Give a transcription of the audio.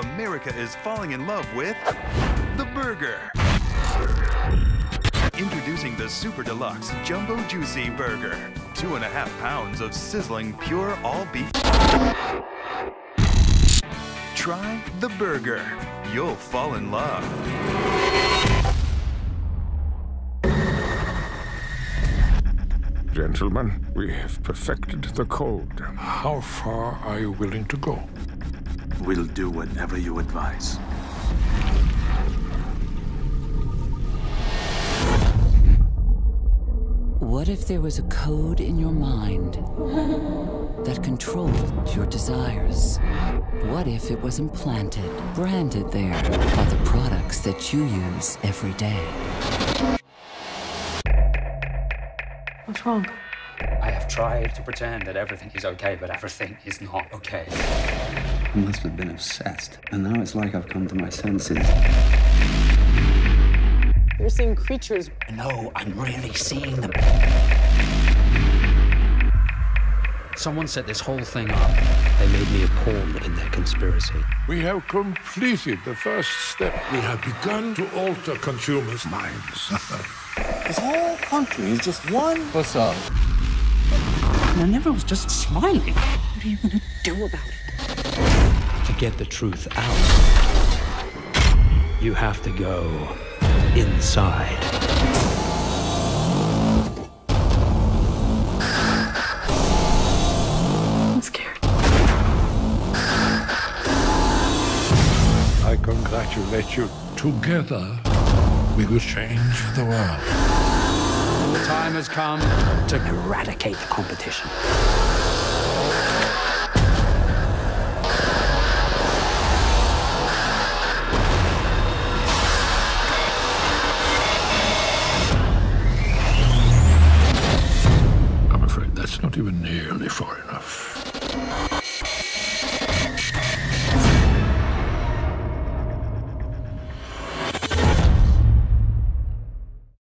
America is falling in love with the burger. Introducing the Super Deluxe Jumbo Juicy Burger. Two and a half pounds of sizzling pure all beef. Try the burger. You'll fall in love. Gentlemen, we have perfected the code. How far are you willing to go? We'll do whatever you advise. What if there was a code in your mind that controlled your desires? What if it was implanted, branded there by the products that you use every day? What's wrong? I have tried to pretend that everything is okay, but everything is not okay. I must have been obsessed. And now it's like I've come to my senses. You're seeing creatures. No, I'm really seeing them. Someone set this whole thing up. They made me a pawn in their conspiracy. We have completed the first step. We have begun to alter consumers' minds. This whole country is just one facade. And I never was just smiling. What are you gonna do about it? To get the truth out, you have to go inside. I'm scared. I congratulate you. Together, we will change the world. The time has come to eradicate the competition. I'm afraid that's not even nearly far enough.